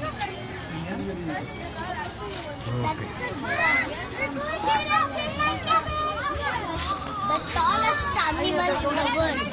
Okay. The tallest animal in the world.